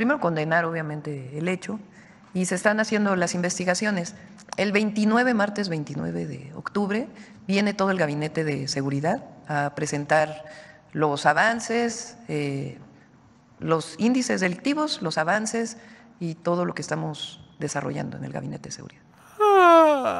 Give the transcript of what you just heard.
primero condenar obviamente el hecho y se están haciendo las investigaciones. El 29, martes 29 de octubre, viene todo el gabinete de seguridad a presentar los avances, eh, los índices delictivos, los avances y todo lo que estamos desarrollando en el gabinete de seguridad. Ah.